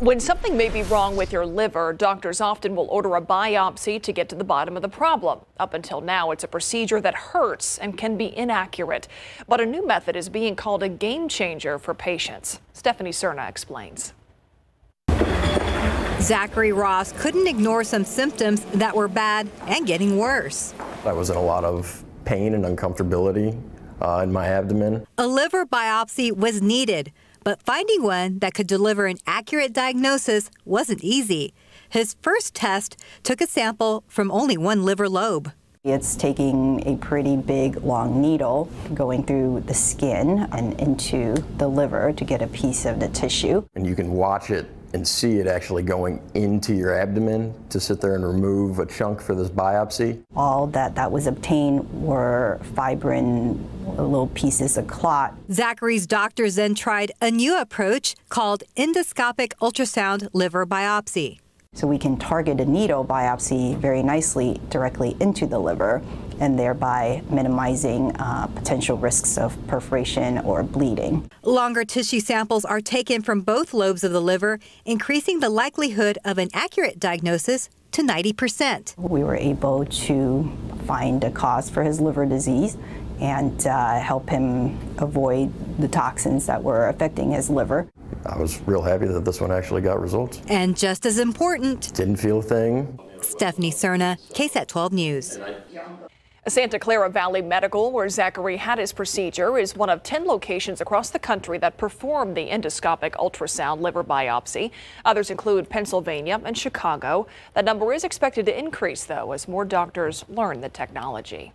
When something may be wrong with your liver, doctors often will order a biopsy to get to the bottom of the problem. Up until now, it's a procedure that hurts and can be inaccurate. But a new method is being called a game changer for patients. Stephanie Serna explains. Zachary Ross couldn't ignore some symptoms that were bad and getting worse. I was in a lot of pain and uncomfortability uh, in my abdomen. A liver biopsy was needed but finding one that could deliver an accurate diagnosis wasn't easy. His first test took a sample from only one liver lobe. It's taking a pretty big long needle going through the skin and into the liver to get a piece of the tissue. And you can watch it and see it actually going into your abdomen to sit there and remove a chunk for this biopsy. All that that was obtained were fibrin little pieces of clot. Zachary's doctors then tried a new approach called endoscopic ultrasound liver biopsy. So we can target a needle biopsy very nicely directly into the liver and thereby minimizing uh, potential risks of perforation or bleeding. Longer tissue samples are taken from both lobes of the liver, increasing the likelihood of an accurate diagnosis to 90%. We were able to find a cause for his liver disease and uh, help him avoid the toxins that were affecting his liver. I was real happy that this one actually got results. And just as important, didn't feel a thing. Stephanie Serna, KSAT 12 News. Santa Clara Valley Medical, where Zachary had his procedure, is one of 10 locations across the country that perform the endoscopic ultrasound liver biopsy. Others include Pennsylvania and Chicago. That number is expected to increase, though, as more doctors learn the technology.